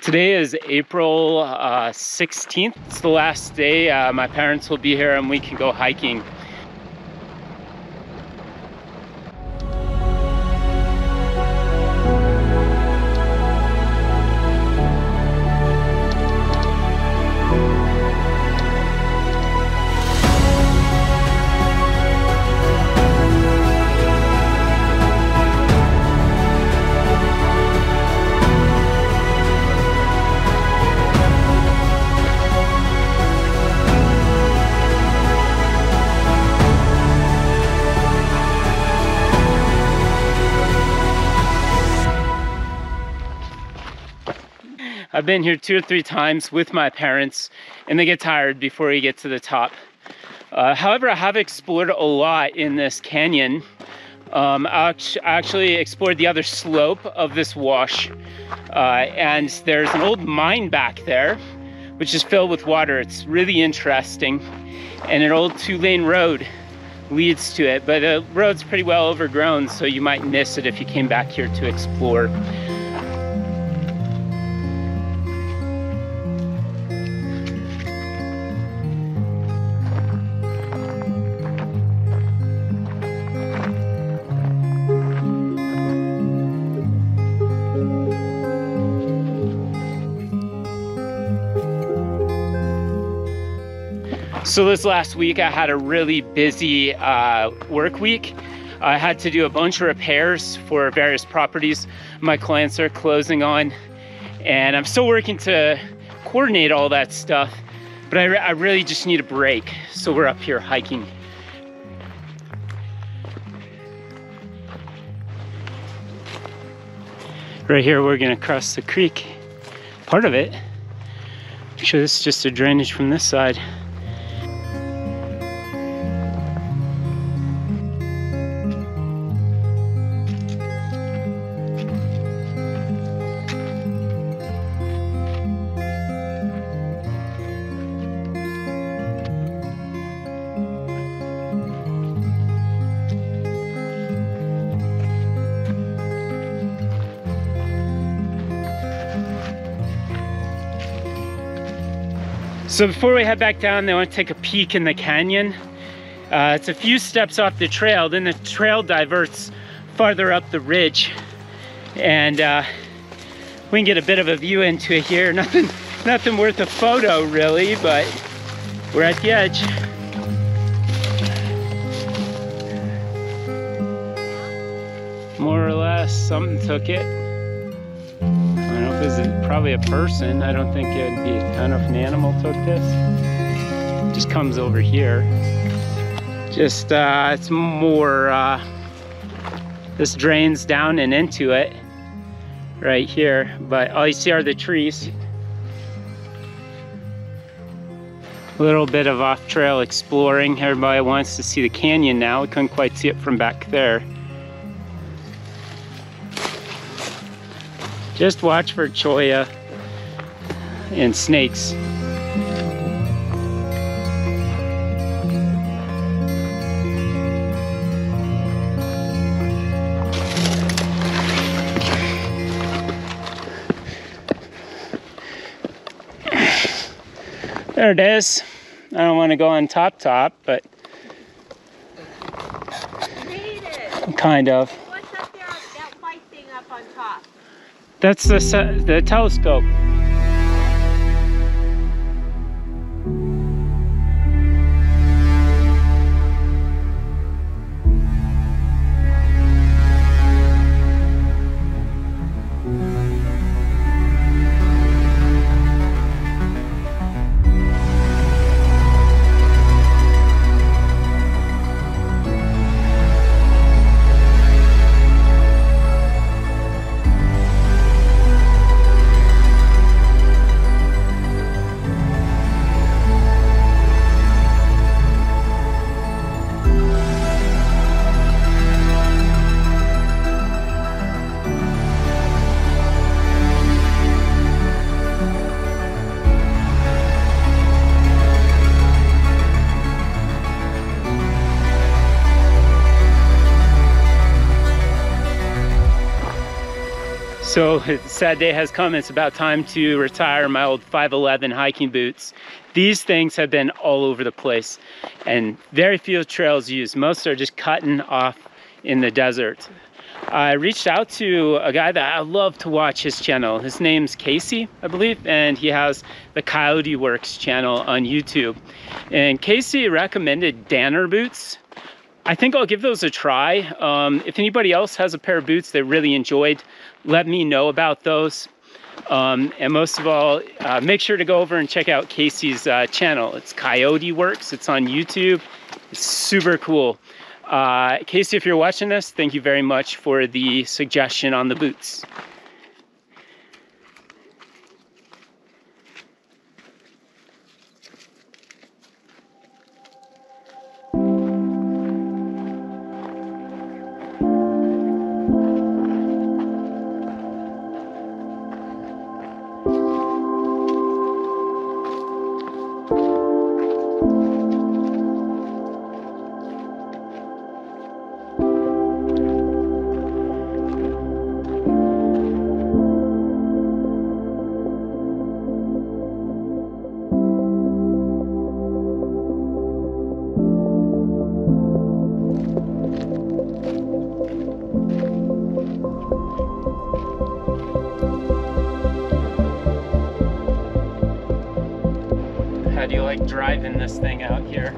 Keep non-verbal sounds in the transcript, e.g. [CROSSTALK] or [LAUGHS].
Today is April uh, 16th. It's the last day. Uh, my parents will be here and we can go hiking. I've been here two or three times with my parents and they get tired before you get to the top. Uh, however, I have explored a lot in this canyon. Um, I actually explored the other slope of this wash uh, and there's an old mine back there which is filled with water. It's really interesting and an old two-lane road leads to it, but the road's pretty well overgrown so you might miss it if you came back here to explore. So this last week I had a really busy uh, work week. I had to do a bunch of repairs for various properties my clients are closing on and I'm still working to coordinate all that stuff but I, re I really just need a break so we're up here hiking. Right here we're gonna cross the creek, part of it. Actually this is just a drainage from this side. So before we head back down, they want to take a peek in the canyon. Uh, it's a few steps off the trail, then the trail diverts farther up the ridge. And uh, we can get a bit of a view into it here. [LAUGHS] Nothing, nothing worth a photo really, but we're at the edge. More or less, something took it is probably a person. I don't think it would be, don't know if an animal took this. Just comes over here. Just, uh, it's more, uh, this drains down and into it right here. But all you see are the trees. A little bit of off-trail exploring. Everybody wants to see the canyon now. We couldn't quite see it from back there. Just watch for cholla and snakes. There it is. I don't want to go on top top, but kind of. That's the, the telescope. So sad day has come. It's about time to retire my old 511 hiking boots. These things have been all over the place and very few trails used. Most are just cutting off in the desert. I reached out to a guy that I love to watch his channel. His name's Casey, I believe, and he has the Coyote Works channel on YouTube. And Casey recommended Danner boots I think I'll give those a try. Um, if anybody else has a pair of boots they really enjoyed, let me know about those. Um, and most of all, uh, make sure to go over and check out Casey's uh, channel. It's Coyote Works. It's on YouTube. It's super cool. Uh, Casey, if you're watching this, thank you very much for the suggestion on the boots. How do you like driving this thing out here?